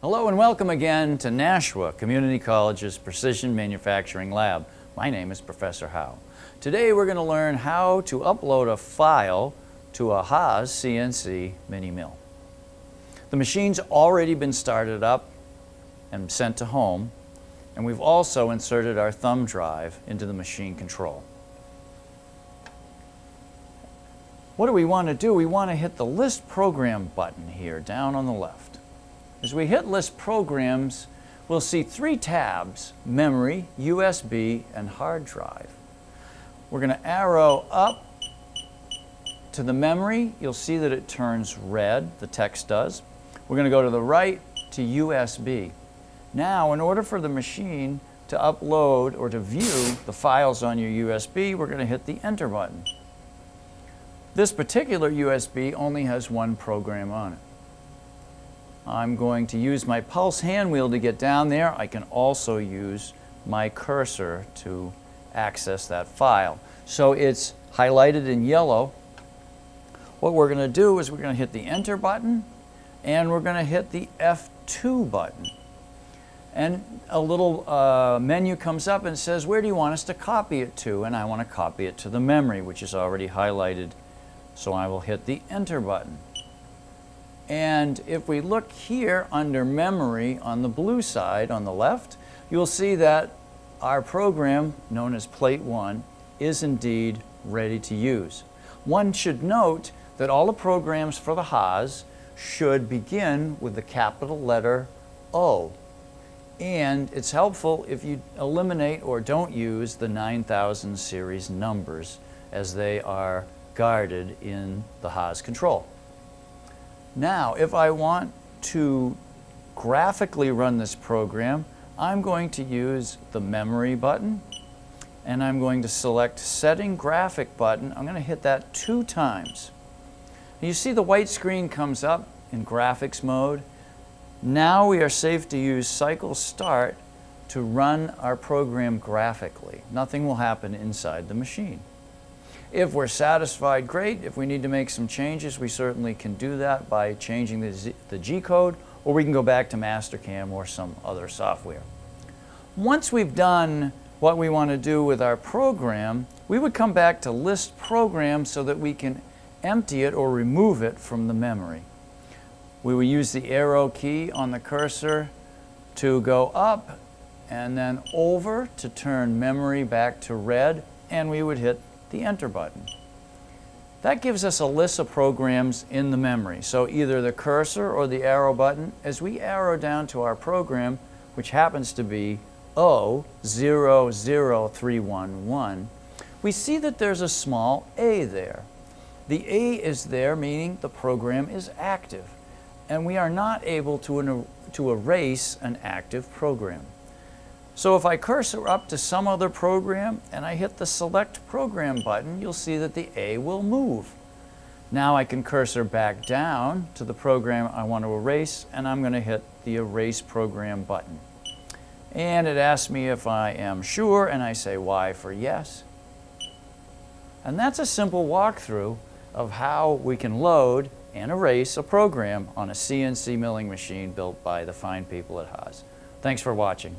Hello and welcome again to Nashua Community College's Precision Manufacturing Lab. My name is Professor Howe. Today we're going to learn how to upload a file to a Haas CNC mini mill. The machine's already been started up and sent to home and we've also inserted our thumb drive into the machine control. What do we want to do? We want to hit the list program button here down on the left. As we hit list programs, we'll see three tabs, memory, USB, and hard drive. We're going to arrow up to the memory. You'll see that it turns red, the text does. We're going to go to the right to USB. Now, in order for the machine to upload or to view the files on your USB, we're going to hit the enter button. This particular USB only has one program on it. I'm going to use my pulse hand wheel to get down there. I can also use my cursor to access that file. So it's highlighted in yellow. What we're going to do is we're going to hit the enter button and we're going to hit the F2 button. And a little uh, menu comes up and says, where do you want us to copy it to? And I want to copy it to the memory, which is already highlighted. So I will hit the enter button. And if we look here under memory on the blue side on the left, you'll see that our program, known as Plate 1, is indeed ready to use. One should note that all the programs for the Haas should begin with the capital letter O. And it's helpful if you eliminate or don't use the 9000 series numbers as they are guarded in the Haas control. Now, if I want to graphically run this program, I'm going to use the memory button and I'm going to select setting graphic button. I'm going to hit that two times. You see the white screen comes up in graphics mode. Now we are safe to use cycle start to run our program graphically. Nothing will happen inside the machine. If we're satisfied, great. If we need to make some changes, we certainly can do that by changing the, Z the G code, or we can go back to Mastercam or some other software. Once we've done what we want to do with our program, we would come back to list program so that we can empty it or remove it from the memory. We would use the arrow key on the cursor to go up and then over to turn memory back to red and we would hit the Enter button. That gives us a list of programs in the memory. So either the cursor or the arrow button, as we arrow down to our program, which happens to be O00311, we see that there's a small A there. The A is there meaning the program is active, and we are not able to, to erase an active program. So if I cursor up to some other program and I hit the Select Program button, you'll see that the A will move. Now I can cursor back down to the program I want to erase and I'm going to hit the Erase Program button. And it asks me if I am sure and I say Y for yes. And that's a simple walkthrough of how we can load and erase a program on a CNC milling machine built by the fine people at Haas. Thanks for watching.